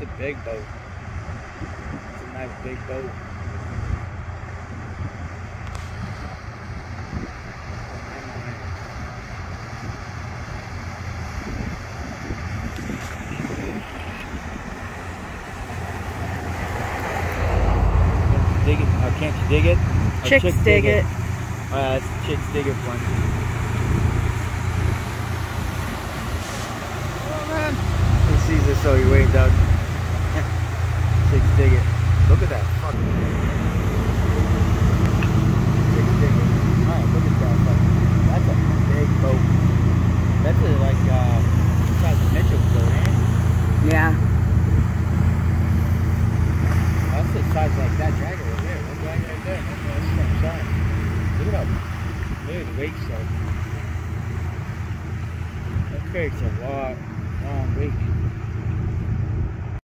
It's a big boat. It's a nice big boat. Dig it. Uh, can't you dig it? Or Chicks dig it. Oh, yeah, that's chicks dig it one. Oh man. He sees us, so he waved out. Chicks dig it. Look at that. Fuck. Chicks dig it. Alright, look at that. Fucking, that's a big boat. That's a, like, uh, size of Mitchell's boat, ain't? Yeah. That's the size like that dragger right there. That dragger right there. That's, the same size. Look at how at the wake's like. That crate's a lot long wake.